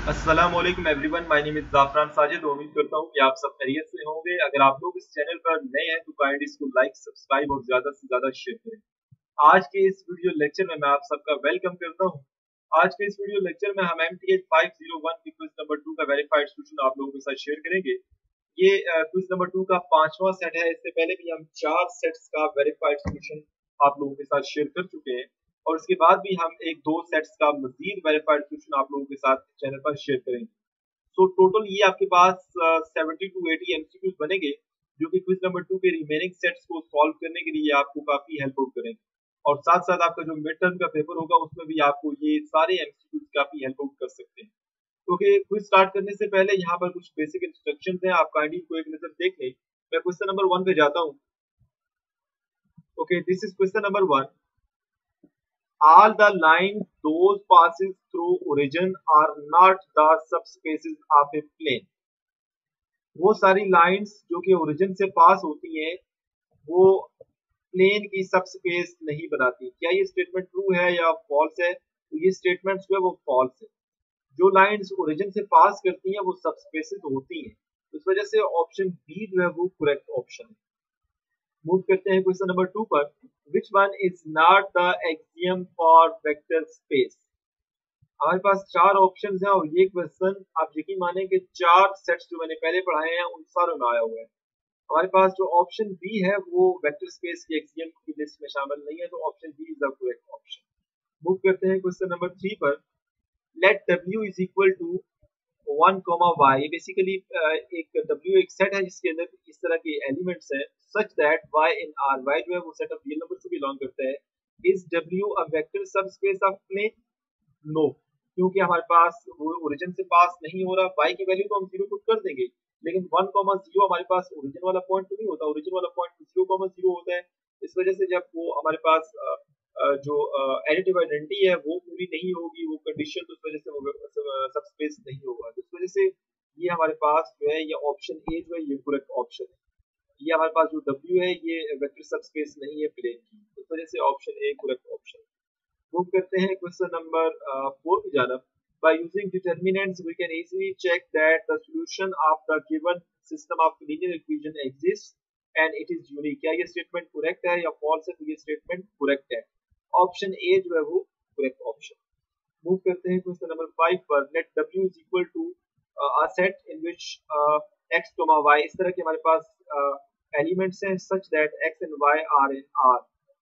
अस्सलाम वालेकुम everyone my name is Zafran Sajid उम्मीद करता हूँ कि आप सब खैरियत से होंगे अगर आप लोग इस चैनल पर नए हैं तो काइंडली इसको लाइक सब्सक्राइब और ज़्यादा से ज़्यादा शेयर करें आज के इस वीडियो लेक्चर में मैं आप सबका वेलकम करता हूँ आज के इस वीडियो लेक्चर में हम M T H five zero one की क्विज नंबर टू का वेरीफाइड सोल्यूशन आप लोगों के साथ शेयर करेंगे ये क्विज नंबर टू का पांचवा सेट है. इससे पहले भी हम चार सेट्स का वेरीफाइड सोल्यूशन आप लोगों के साथ शेयर कर चुके हैं और उसके बाद भी हम एक दो सेट्स का मजीद वेरीफाइड सोल्यूशन आप लोगों के साथ चैनल पर शेयर करेंगे। सो so, टोटल ये आपके पास सेवेंटी टू एटी एमसीक्यूज बनेंगे जो कि क्विज नंबर टू के रिमेनिंग सेट्स को सॉल्व करने के लिए आपको काफ़ी हेल्प आउट करेंगे। और साथ साथ आपका जो मिड टर्म का पेपर होगा उसमें भी आपको ये सारे एमसीक्यूज काफ़ी हेल्प आउट कर सकते हैं। क्योंकि तो क्विज स्टार्ट करने से पहले यहाँ पर कुछ बेसिक इंस्ट्रक्शन हैं आप काइंडली को एक नज़र देख। मैं क्वेश्चन नंबर वन पे जाता हूँ। Okay this is question number one all the lines those passes through origin are not the subspaces of a plane. वो सारी लाइंस जो कि ओरिजिन से पास होती हैं, वो प्लेन की सबस्पेस नहीं बनाती। क्या ये स्टेटमेंट ट्रू है या फॉल्स है? तो ये स्टेटमेंट जो है वो फॉल्स है। जो लाइंस ओरिजिन से पास करती हैं, वो सबस्पेसेस होती हैं। इस वजह से ऑप्शन बी जो है वो करेक्ट ऑप्शन है। मूव करते हैं क्वेश्चन नंबर टू पर। Which one is not the axiom for vector space हमारे पास चार ऑप्शन हैं और ये क्वेश्चन आप यकीन माने कि चार सेट्स जो मैंने पहले पढ़ाए हैं, उन सारों में आया हुआ है। हमारे पास जो ऑप्शन बी है, वो वेक्टर स्पेस के एक्सियम की लिस्ट में शामिल नहीं है तो option B is the correct option move करते हैं क्वेश्चन नंबर थ्री पर। Let W is equal to one comma Y basically एक डब्ल्यू एक सेट है, जिसके अंदर इस तरह के एलिमेंट्स हैं। Such that Y in R Y जो है वो सेट ऑफ़ रियल नंबर से बिलोंग करता है। Is W a vector subspace of plane no क्योंकि हमारे पास वो ओरिजिन से पास नहीं हो रहा वाई की वैल्यू तो हम ज़ीरो पुट कर देंगे, लेकिन वन कॉमा ज़ीरो हमारे पास ओरिजिन वाला पॉइंट तो नहीं होता ओरिजिन वाला पॉइंट ज़ीरो कॉमा ज़ीरो होता है। इस वजह से जब वो हमारे पास जो एडिटिव आइडेंटिटी है, वो पूरी नहीं होगी, वो कंडीशन तो उस वजह से वो सबस्पेस नहीं होगा। तो वजह से ये हमारे पास जो है, ये ऑप्शन ए जो है, ये करेक्ट ऑप्शन है। ये हमारे पास जो डब्ल्यू है, ये वेक्टर सबस्पेस नहीं है प्लेन की। इस वजह से option A correct option move करते हैं क्वेश्चन नंबर फोर की जानब by using determinants, we can easily check that the solution of the given system of linear equation exists and it is unique. क्या ये स्टेटमेंट करेक्ट है या false है? तो ये स्टेटमेंट करेक्ट है। ऑप्शन ए जो है वो करेक्ट ऑप्शन मूव करते हैं क्वेश्चन नंबर फाइव पर। Let W is equal to a set in which X comma Y इस तरह के हमारे पास एलिमेंट्स हैं such that X and Y are in R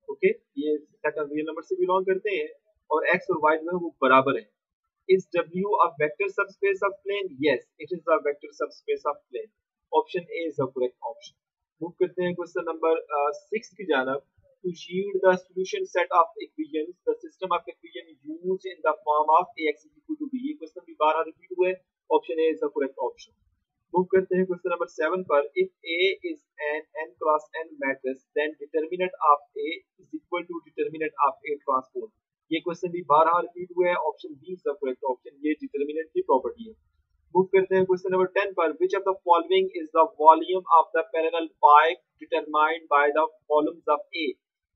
okay ये सेट रियल नंबर से बिलोंग करते हैं और एक्स और वाई जो है वो बराबर है। Is W a vector subspace of plane yes it is a vector subspace of plane option A is the correct option move करते हैं क्वेश्चन नंबर सिक्स की जानब to yield the solution set of equations, the system of equation used in the form of ax b. ये question भी बार repeat हुए option A is the correct option move करते हैं क्वेश्चन नंबर सेवन पर। If A is N N cross N matrix then determinant of A is equal to determinant of A transpose ये question भी बारह repeat हुए हैं। Option B is the correct option ये determinant की property है। Move करते हैं क्वेश्चन नंबर 10 पर। Which of the following is the volume of the parallel pipe determined by the columns of A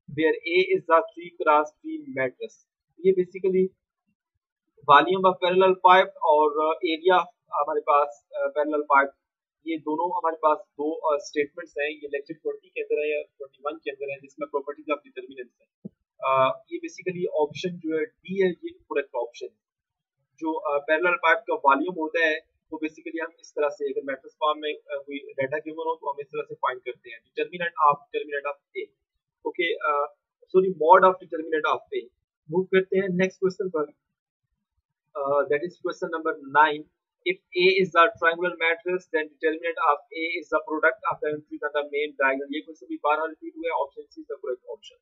where A is the 3 cross 3 matrix. ये basically volume of parallel pipe और area uh, हमारे पास parallel pipe ये दोनों हमारे पास दो statements हैं। ये लेक्चर 20 के अंदर है या 21 के अंदर है, जिसमें प्रॉपर्टीज़ ऑफ़ डिटरमिनेंट्स हैं। ये बेसिकली ऑप्शन जो है डी है, ये करेक्ट ऑप्शन जो पैरेलल पाइप का वॉल्यूम होता है, वो बेसिकली हम इस तरह से अगर मैट्रिक्स फॉर्म में कोई डाटा गिवन हो तो हम इस तरह से फाइंड करते हैं। Determinant of determinant of A okay sorry mod of determinant of पे मूव करते हैं नेक्स्ट क्वेश्चन पर। That is question number 9 if A is the triangular matrix then determinant of A is the product of the entries on the main diagonal ये question भी बार repeat हुआ है option C is the correct option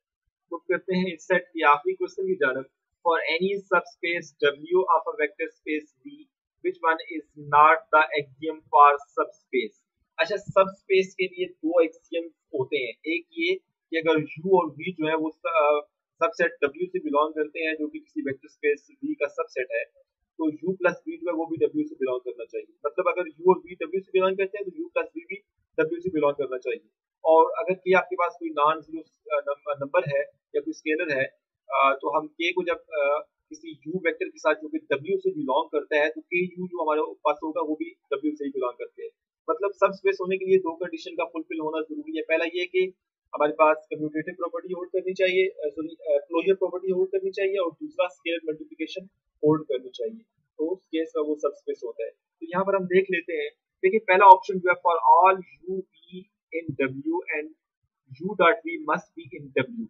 move करते हैं set की आखिरी question की जानब for any subspace W of a vector space V which one is not the axiom for subspace अच्छा सबस्पेस के लिए दो एक्सियम होते हैं एक ये कि अगर u और v जो है वो सबसेट w से बिलोंग करते हैं जो कि किसी वेक्टर स्पेस v का सबसेट है तो u प्लस v जो है वो भी w से बिलोंग करना चाहिए। मतलब अगर u और v w से बिलोंग करते हैं तो u प्लस v भी w से बिलोंग करना चाहिए। और अगर k आपके पास कोई नॉन ज़ीरो नंबर है या कोई स्केलर है तो हम k को जब किसी यू वेक्टर के साथ जो कि डब्ल्यू से बिलोंग करता है तो के यू जो हमारे पास होगा, वो भी डब्ल्यू से ही बिलोंग करते हैं। मतलब सब स्पेस होने के लिए दो कंडीशन का फुलफिल होना ज़रूरी है। पहला ये कि हमारे पास कम्यूटेटिव प्रॉपर्टी होल्ड करनी चाहिए सॉरी क्लोजर प्रॉपर्टी होल्ड करनी चाहिए और दूसरा स्केलर मल्टीप्लिकेशन होल्ड करनी चाहिए। तो उस केस में वो सब स्पेस होता है। तो यहाँ पर हम देख लेते हैं, देखिए पहला ऑप्शन जो है for all U B in W and U dot B must be in W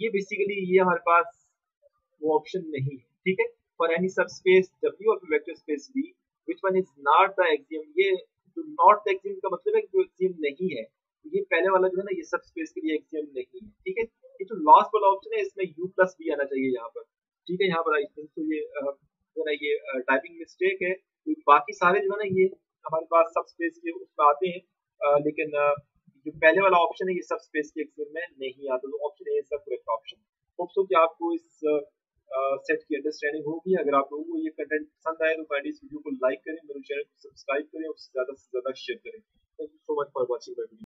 ये बेसिकली ये हमारे पास वो ऑप्शन नहीं है, ठीक है? For any subspace W और vector space B which one is not the axiom ये जो नॉट द एक्सियम का मतलब है जो एक्सियम नहीं है ये पहले वाला जो है ना, ये सब स्पेस के लिए एक्सियम नहीं है। ठीक है? ये जो लास्ट वाला ऑप्शन है, इसमें यू प्लस भी आना चाहिए यहाँ पर। ठीक है? यहाँ पर आई थिंक तो ये जो है ये टाइपिंग मिस्टेक है। तो बाकी सारे जो है ना, ये हमारे पास सब स्पेस के उसमें आते हैं। लेकिन जो पहले वाला ऑप्शन है, ये सब स्पेस के एक्सियम में नहीं आता। तो ऑप्शन ए इसका करेक्ट ऑप्शन होप सो कि आपको इस सेट की अंडरस्टैंडिंग होगी। अगर आप लोगों को ये कंटेंट पसंद आए तो काइंडली इस वीडियो को लाइक करें, मेरे चैनल को सब्सक्राइब करें और ज़्यादा से ज़्यादा शेयर करें। Thank you so much for watching